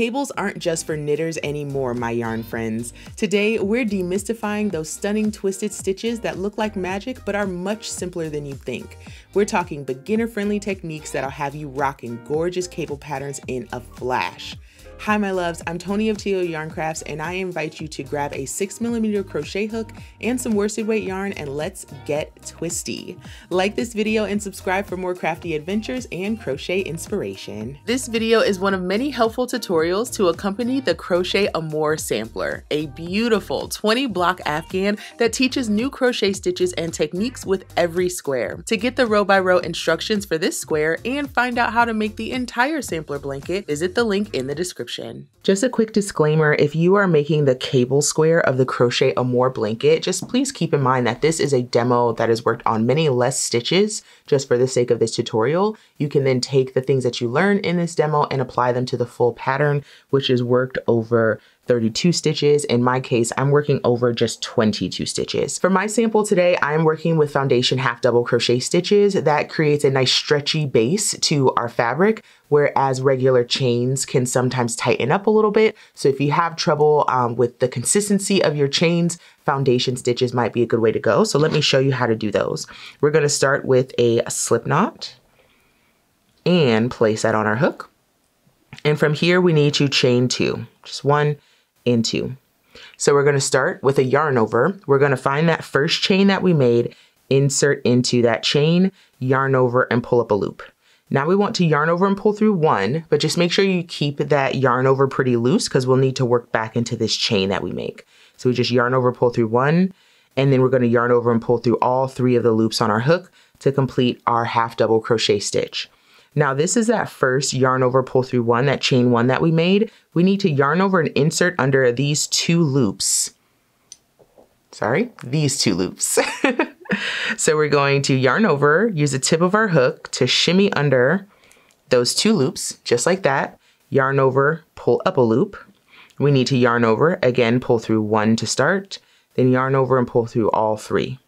Cables aren't just for knitters anymore, my yarn friends. Today, we're demystifying those stunning twisted stitches that look like magic but are much simpler than you think. We're talking beginner-friendly techniques that'll have you rocking gorgeous cable patterns in a flash. Hi my loves, I'm Toni of TL Yarn Crafts and I invite you to grab a 6mm crochet hook and some worsted weight yarn and let's get twisty. Like this video and subscribe for more crafty adventures and crochet inspiration. This video is one of many helpful tutorials to accompany the Crochet Amour Sampler, a beautiful 20 block afghan that teaches new crochet stitches and techniques with every square. To get the row by row instructions for this square and find out how to make the entire sampler blanket, visit the link in the description description. Just a quick disclaimer, if you are making the cable square of the Crochet Amour blanket, just please keep in mind that this is a demo that has worked on many less stitches just for the sake of this tutorial. You can then take the things that you learn in this demo and apply them to the full pattern, which is worked over 32 stitches. In my case, I'm working over just 22 stitches. For my sample today, I'm working with foundation half double crochet stitches. That creates a nice stretchy base to our fabric, whereas regular chains can sometimes tighten up a little bit. So if you have trouble um, with the consistency of your chains, foundation stitches might be a good way to go. So let me show you how to do those. We're gonna start with a slip knot and place that on our hook. And from here, we need to chain two, just one, into. So we're going to start with a yarn over. We're going to find that first chain that we made, insert into that chain, yarn over and pull up a loop. Now we want to yarn over and pull through one, but just make sure you keep that yarn over pretty loose because we'll need to work back into this chain that we make. So we just yarn over, pull through one, and then we're going to yarn over and pull through all three of the loops on our hook to complete our half double crochet stitch. Now this is that first yarn over pull through one, that chain one that we made. We need to yarn over and insert under these two loops. Sorry, these two loops. so we're going to yarn over, use the tip of our hook to shimmy under those two loops, just like that. Yarn over, pull up a loop. We need to yarn over, again, pull through one to start, then yarn over and pull through all three.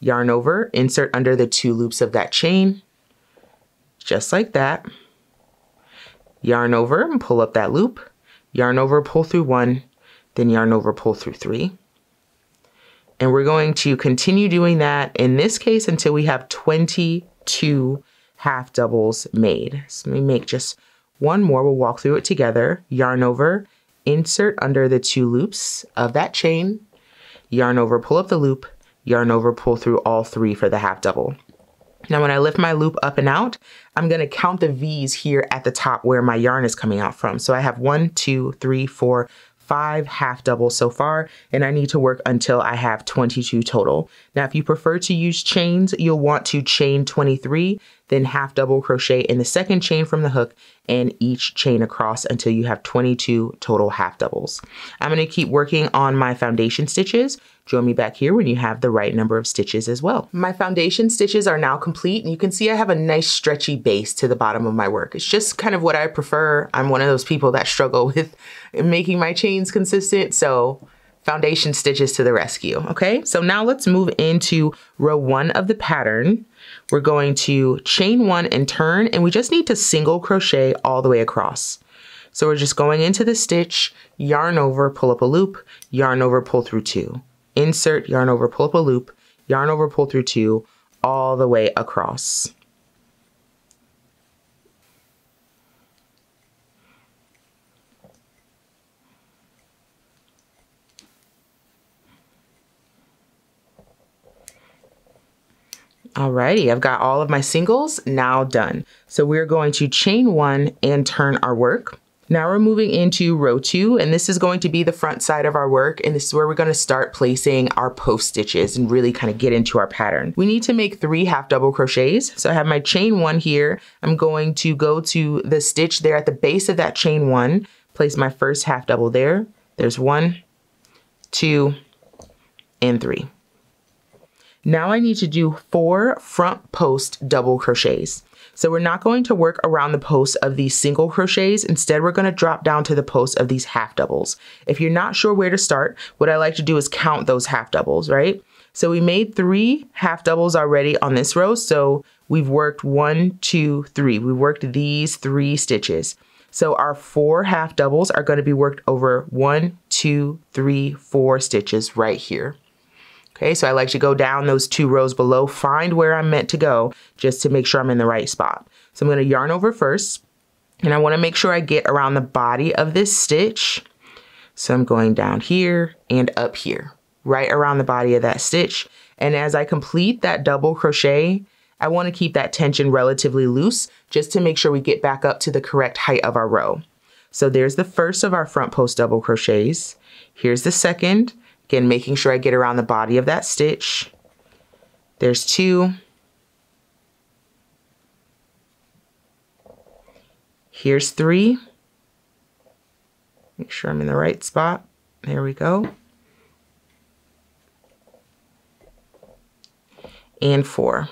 Yarn over, insert under the two loops of that chain, just like that. Yarn over and pull up that loop. Yarn over, pull through one, then yarn over, pull through three. And we're going to continue doing that in this case until we have 22 half doubles made. So let me make just one more. We'll walk through it together. Yarn over, insert under the two loops of that chain, yarn over, pull up the loop, yarn over, pull through all three for the half double. Now when I lift my loop up and out, I'm gonna count the V's here at the top where my yarn is coming out from. So I have one, two, three, four, five half doubles so far, and I need to work until I have 22 total. Now, if you prefer to use chains, you'll want to chain 23, then half double crochet in the second chain from the hook and each chain across until you have 22 total half doubles. I'm gonna keep working on my foundation stitches. Join me back here when you have the right number of stitches as well. My foundation stitches are now complete and you can see I have a nice stretchy base to the bottom of my work. It's just kind of what I prefer. I'm one of those people that struggle with making my chains consistent. So foundation stitches to the rescue, okay? So now let's move into row one of the pattern. We're going to chain one and turn, and we just need to single crochet all the way across. So we're just going into the stitch, yarn over, pull up a loop, yarn over, pull through two insert yarn over, pull up a loop, yarn over, pull through two, all the way across. Alrighty, I've got all of my singles now done. So we're going to chain one and turn our work. Now we're moving into row two, and this is going to be the front side of our work, and this is where we're gonna start placing our post stitches and really kind of get into our pattern. We need to make three half double crochets. So I have my chain one here. I'm going to go to the stitch there at the base of that chain one, place my first half double there. There's one, two, and three. Now I need to do four front post double crochets. So we're not going to work around the post of these single crochets. Instead, we're going to drop down to the post of these half doubles. If you're not sure where to start, what I like to do is count those half doubles, right? So we made three half doubles already on this row. So we've worked one, two, three. We worked these three stitches. So our four half doubles are going to be worked over one, two, three, four stitches right here. Okay, so I like to go down those two rows below, find where I'm meant to go just to make sure I'm in the right spot. So I'm going to yarn over first and I want to make sure I get around the body of this stitch. So I'm going down here and up here, right around the body of that stitch. And as I complete that double crochet, I want to keep that tension relatively loose just to make sure we get back up to the correct height of our row. So there's the first of our front post double crochets. Here's the second. Again, making sure I get around the body of that stitch. There's two. Here's three. Make sure I'm in the right spot. There we go. And four.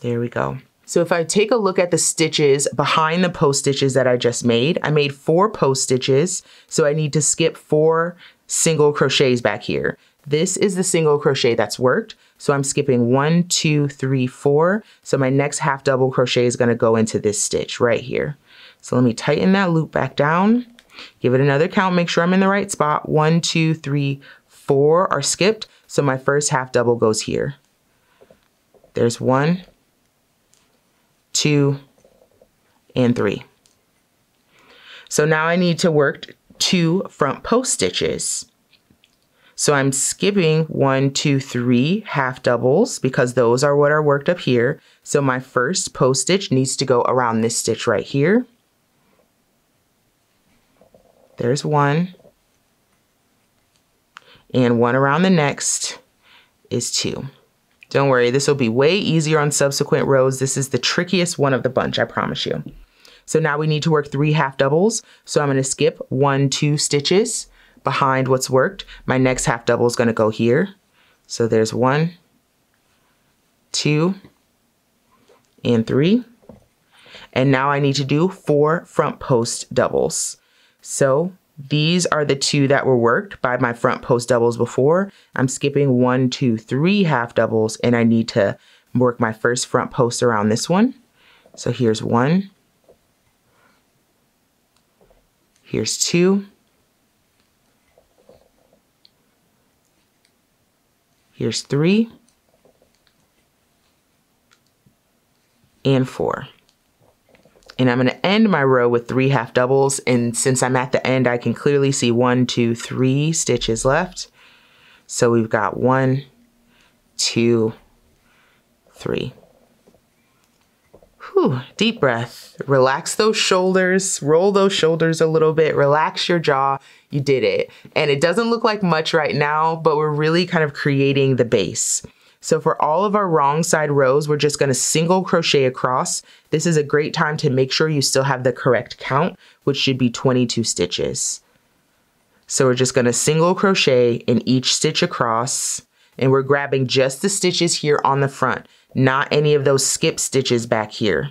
There we go. So if I take a look at the stitches behind the post stitches that I just made, I made four post stitches. So I need to skip four single crochets back here. This is the single crochet that's worked. So I'm skipping one, two, three, four. So my next half double crochet is gonna go into this stitch right here. So let me tighten that loop back down, give it another count, make sure I'm in the right spot. One, two, three, four are skipped. So my first half double goes here. There's one, two, and three. So now I need to work two front post stitches. So I'm skipping one, two, three half doubles because those are what are worked up here. So my first post stitch needs to go around this stitch right here. There's one. And one around the next is two. Don't worry, this will be way easier on subsequent rows. This is the trickiest one of the bunch, I promise you. So now we need to work three half doubles. So I'm gonna skip one, two stitches behind what's worked. My next half double is gonna go here. So there's one, two, and three. And now I need to do four front post doubles. So these are the two that were worked by my front post doubles before. I'm skipping one, two, three half doubles, and I need to work my first front post around this one. So here's one. Here's two. Here's three. And four. And I'm gonna end my row with three half doubles. And since I'm at the end, I can clearly see one, two, three stitches left. So we've got one, two, three. Whew, deep breath. Relax those shoulders, roll those shoulders a little bit, relax your jaw. You did it. And it doesn't look like much right now, but we're really kind of creating the base. So for all of our wrong side rows, we're just gonna single crochet across. This is a great time to make sure you still have the correct count, which should be 22 stitches. So we're just gonna single crochet in each stitch across, and we're grabbing just the stitches here on the front, not any of those skip stitches back here.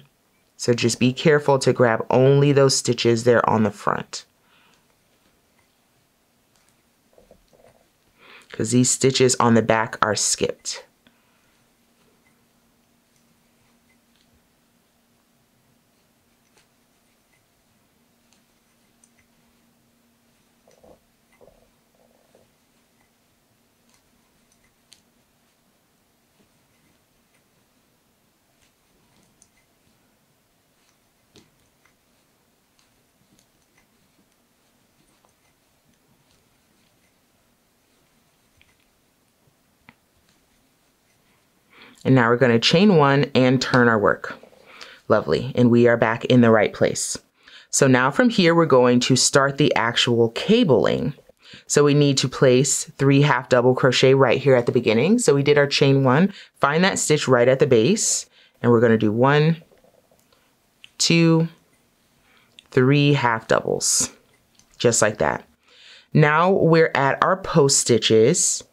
So just be careful to grab only those stitches there on the front. Because these stitches on the back are skipped. And now we're going to chain one and turn our work. Lovely. And we are back in the right place. So now from here, we're going to start the actual cabling. So we need to place three half double crochet right here at the beginning. So we did our chain one, find that stitch right at the base, and we're going to do one, two, three half doubles, just like that. Now we're at our post stitches.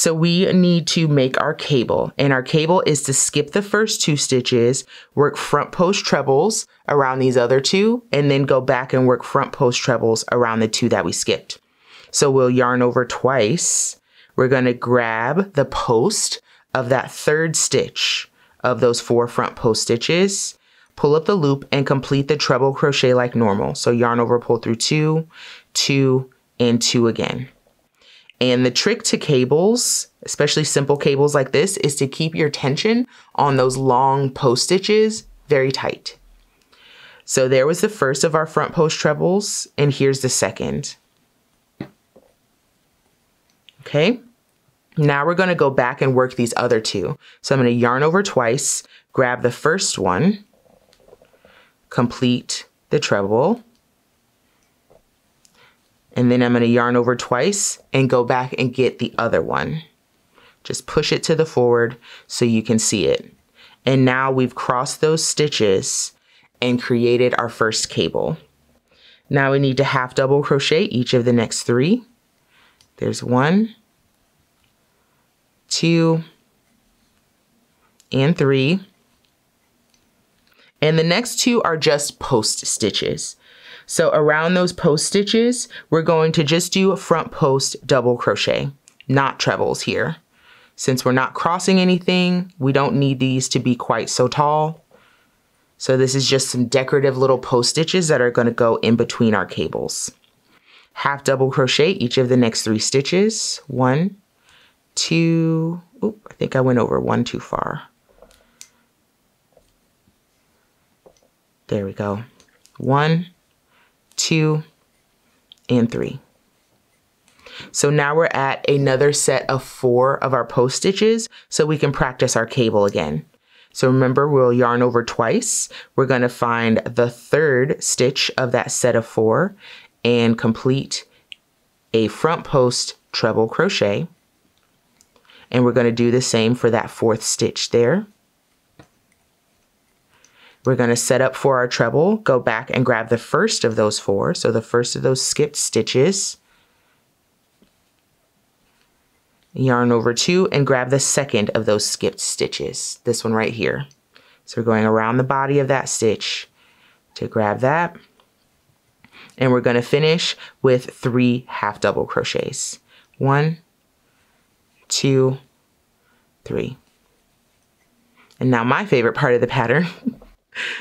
So we need to make our cable and our cable is to skip the first two stitches, work front post trebles around these other two, and then go back and work front post trebles around the two that we skipped. So we'll yarn over twice. We're gonna grab the post of that third stitch of those four front post stitches, pull up the loop and complete the treble crochet like normal. So yarn over, pull through two, two, and two again. And the trick to cables, especially simple cables like this, is to keep your tension on those long post stitches very tight. So there was the first of our front post trebles, and here's the second. Okay, now we're gonna go back and work these other two. So I'm gonna yarn over twice, grab the first one, complete the treble, and then I'm gonna yarn over twice and go back and get the other one. Just push it to the forward so you can see it. And now we've crossed those stitches and created our first cable. Now we need to half double crochet each of the next three. There's one, two, and three. And the next two are just post stitches. So around those post stitches, we're going to just do a front post double crochet, not trebles here. Since we're not crossing anything, we don't need these to be quite so tall. So this is just some decorative little post stitches that are gonna go in between our cables. Half double crochet each of the next three stitches. One, two, oop, I think I went over one too far. There we go. One, two, and three. So now we're at another set of four of our post stitches so we can practice our cable again. So remember, we'll yarn over twice. We're going to find the third stitch of that set of four and complete a front post treble crochet. And we're going to do the same for that fourth stitch there. We're going to set up for our treble, go back and grab the first of those four. So the first of those skipped stitches yarn over two and grab the second of those skipped stitches, this one right here. So we're going around the body of that stitch to grab that. And we're gonna finish with three half double crochets. One, two, three. And now my favorite part of the pattern,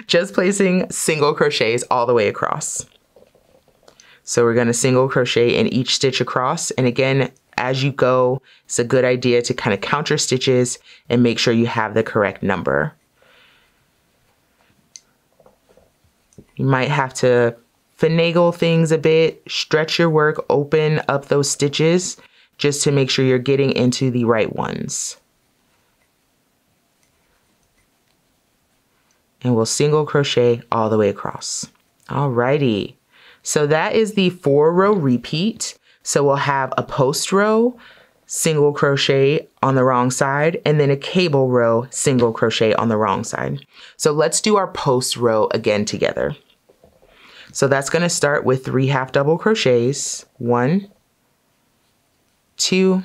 just placing single crochets all the way across. So we're gonna single crochet in each stitch across. And again, as you go, it's a good idea to kind of count your stitches and make sure you have the correct number. You might have to finagle things a bit, stretch your work, open up those stitches just to make sure you're getting into the right ones. And we'll single crochet all the way across. Alrighty. So that is the four row repeat. So we'll have a post row, single crochet on the wrong side, and then a cable row, single crochet on the wrong side. So let's do our post row again together. So that's gonna start with three half double crochets. One, two,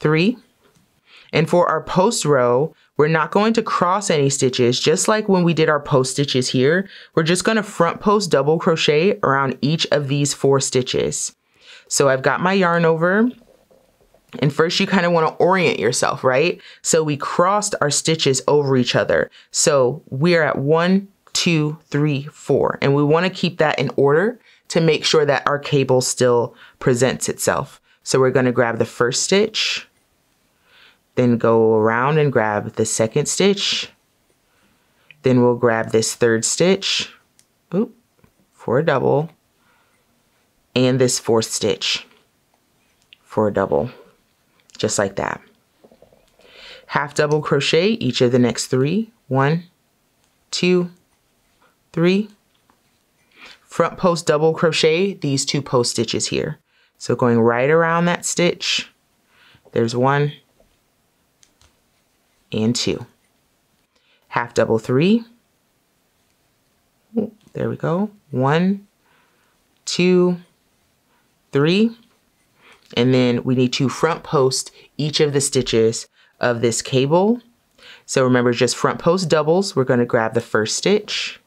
three. And for our post row, we're not going to cross any stitches, just like when we did our post stitches here. We're just gonna front post double crochet around each of these four stitches. So I've got my yarn over and first you kind of want to orient yourself, right? So we crossed our stitches over each other. So we're at one, two, three, four. And we want to keep that in order to make sure that our cable still presents itself. So we're going to grab the first stitch, then go around and grab the second stitch. Then we'll grab this third stitch, oop, for a double and this fourth stitch for a double, just like that. Half double crochet each of the next three. One, two, three. Front post double crochet these two post stitches here. So going right around that stitch, there's one and two. Half double three. There we go. One, two, three, and then we need to front post each of the stitches of this cable. So remember just front post doubles, we're gonna grab the first stitch,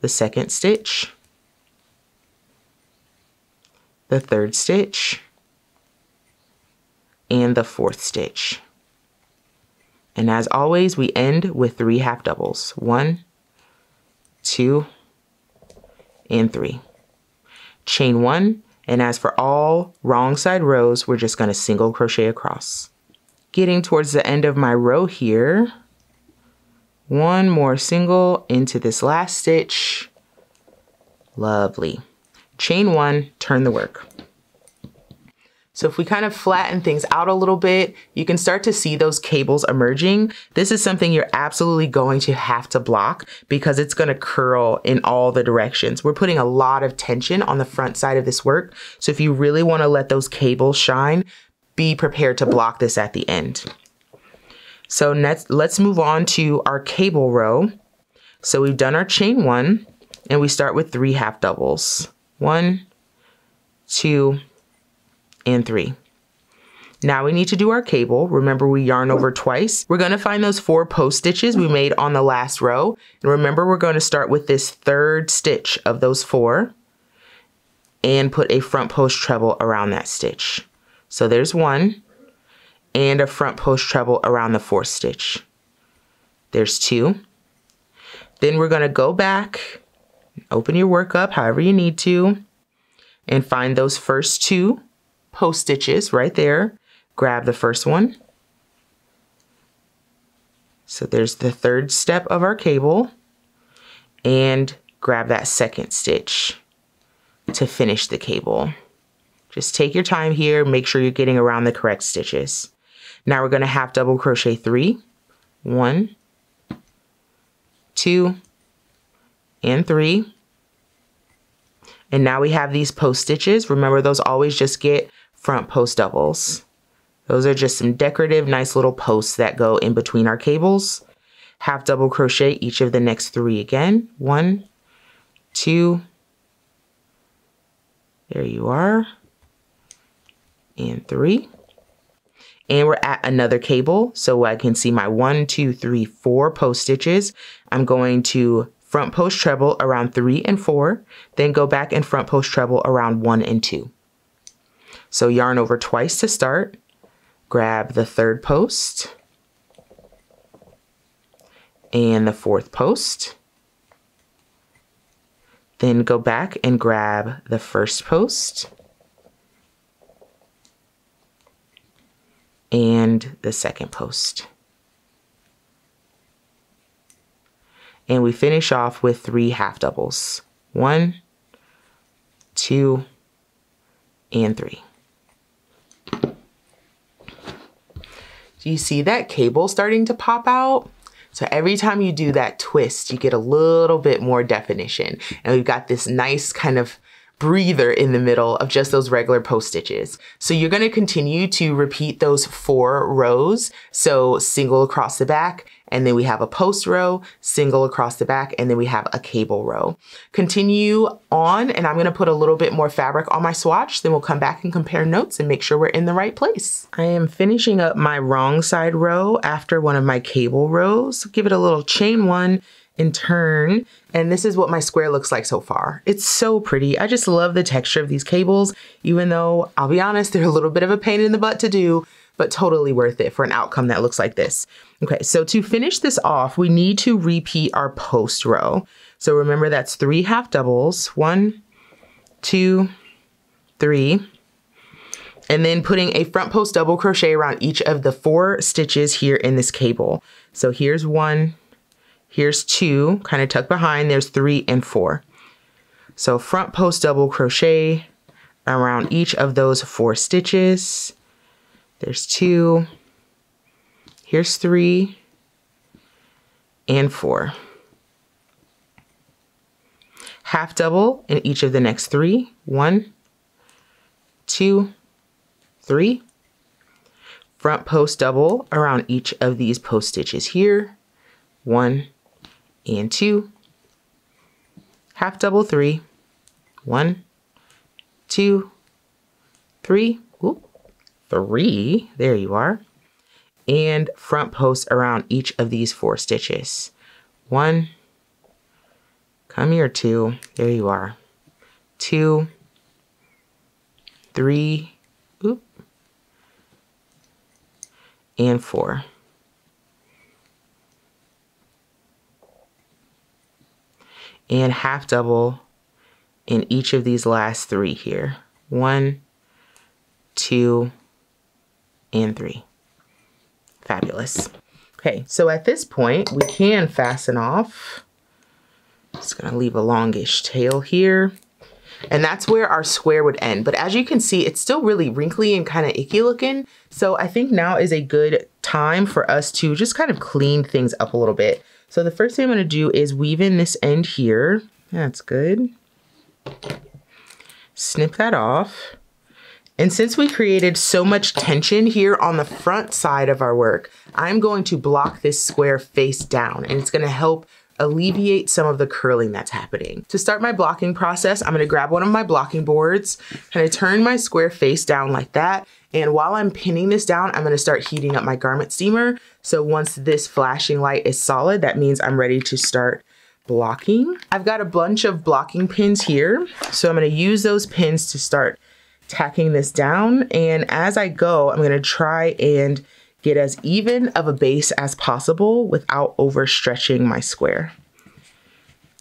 the second stitch, the third stitch, and the fourth stitch. And as always, we end with three half doubles. One, two, and three. Chain one, and as for all wrong side rows, we're just gonna single crochet across. Getting towards the end of my row here, one more single into this last stitch. Lovely. Chain one, turn the work. So if we kind of flatten things out a little bit, you can start to see those cables emerging. This is something you're absolutely going to have to block because it's gonna curl in all the directions. We're putting a lot of tension on the front side of this work. So if you really wanna let those cables shine, be prepared to block this at the end. So next, let's move on to our cable row. So we've done our chain one and we start with three half doubles. One, two, and three. Now we need to do our cable. Remember we yarn over twice. We're gonna find those four post stitches we made on the last row. And remember we're gonna start with this third stitch of those four and put a front post treble around that stitch. So there's one and a front post treble around the fourth stitch. There's two. Then we're gonna go back, open your work up however you need to, and find those first two post stitches right there. Grab the first one. So there's the third step of our cable and grab that second stitch to finish the cable. Just take your time here, make sure you're getting around the correct stitches. Now we're gonna half double crochet three, one, two, and three. And now we have these post stitches. Remember those always just get front post doubles. Those are just some decorative, nice little posts that go in between our cables. Half double crochet each of the next three again. One, two, there you are, and three. And we're at another cable, so I can see my one, two, three, four post stitches. I'm going to front post treble around three and four, then go back and front post treble around one and two. So yarn over twice to start, grab the third post and the fourth post. Then go back and grab the first post and the second post. And we finish off with three half doubles. One, two, and three. Do you see that cable starting to pop out? So every time you do that twist, you get a little bit more definition. And we've got this nice kind of breather in the middle of just those regular post stitches. So you're gonna continue to repeat those four rows. So single across the back, and then we have a post row, single across the back, and then we have a cable row. Continue on, and I'm gonna put a little bit more fabric on my swatch, then we'll come back and compare notes and make sure we're in the right place. I am finishing up my wrong side row after one of my cable rows. Give it a little chain one, and turn. And this is what my square looks like so far. It's so pretty. I just love the texture of these cables, even though I'll be honest, they're a little bit of a pain in the butt to do, but totally worth it for an outcome that looks like this. Okay, so to finish this off, we need to repeat our post row. So remember that's three half doubles, one, two, three, and then putting a front post double crochet around each of the four stitches here in this cable. So here's one, here's two, kind of tucked behind, there's three and four. So front post double crochet around each of those four stitches. There's two, here's three, and four. Half double in each of the next three. One, two, three. Front post double around each of these post stitches here. One and two. Half double three. One, two, three three, there you are, and front post around each of these four stitches. One, come here, two, there you are, two, three, oop, and four. And half double in each of these last three here. One, two, and three. Fabulous. Okay, so at this point, we can fasten off. Just gonna leave a longish tail here. And that's where our square would end. But as you can see, it's still really wrinkly and kind of icky looking. So I think now is a good time for us to just kind of clean things up a little bit. So the first thing I'm gonna do is weave in this end here. That's good. Snip that off. And since we created so much tension here on the front side of our work, I'm going to block this square face down and it's gonna help alleviate some of the curling that's happening. To start my blocking process, I'm gonna grab one of my blocking boards, kind of turn my square face down like that. And while I'm pinning this down, I'm gonna start heating up my garment steamer. So once this flashing light is solid, that means I'm ready to start blocking. I've got a bunch of blocking pins here. So I'm gonna use those pins to start tacking this down. And as I go, I'm gonna try and get as even of a base as possible without overstretching my square.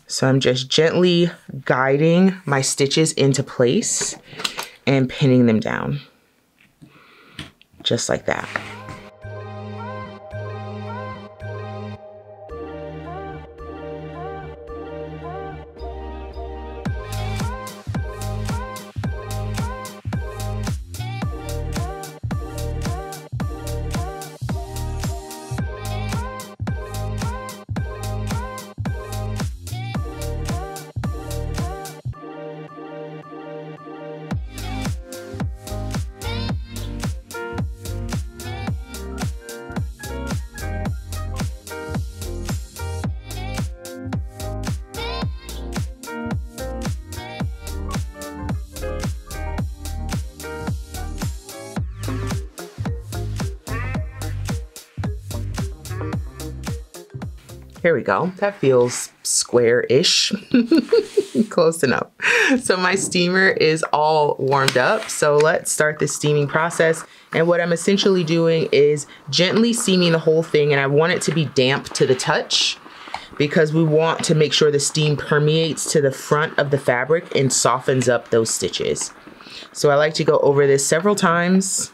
So I'm just gently guiding my stitches into place and pinning them down. Just like that. Here we go. That feels square-ish. Close enough. So my steamer is all warmed up. So let's start the steaming process. And what I'm essentially doing is gently steaming the whole thing. And I want it to be damp to the touch because we want to make sure the steam permeates to the front of the fabric and softens up those stitches. So I like to go over this several times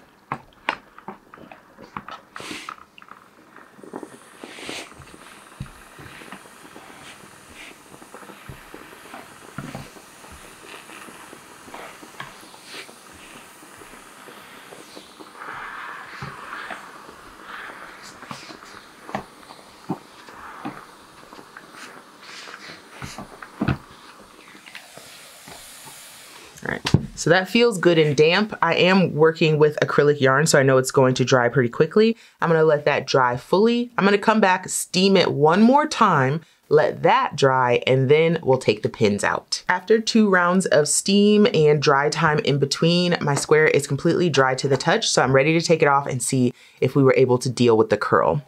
So that feels good and damp. I am working with acrylic yarn, so I know it's going to dry pretty quickly. I'm gonna let that dry fully. I'm gonna come back, steam it one more time, let that dry, and then we'll take the pins out. After two rounds of steam and dry time in between, my square is completely dry to the touch, so I'm ready to take it off and see if we were able to deal with the curl.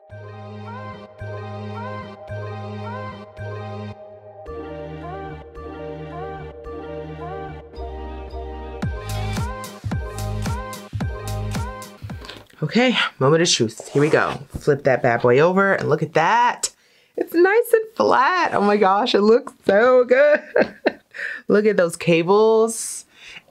Okay, moment of truth. Here we go. Flip that bad boy over and look at that. It's nice and flat. Oh my gosh, it looks so good. look at those cables.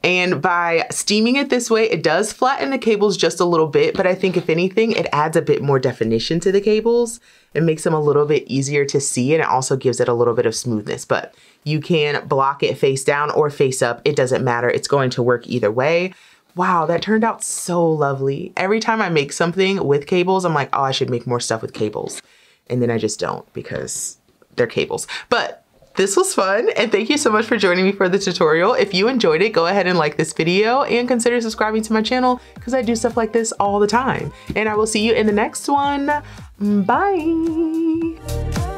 And by steaming it this way, it does flatten the cables just a little bit, but I think if anything, it adds a bit more definition to the cables. It makes them a little bit easier to see and it also gives it a little bit of smoothness, but you can block it face down or face up. It doesn't matter. It's going to work either way wow, that turned out so lovely. Every time I make something with cables, I'm like, oh, I should make more stuff with cables. And then I just don't because they're cables. But this was fun and thank you so much for joining me for the tutorial. If you enjoyed it, go ahead and like this video and consider subscribing to my channel because I do stuff like this all the time. And I will see you in the next one. Bye.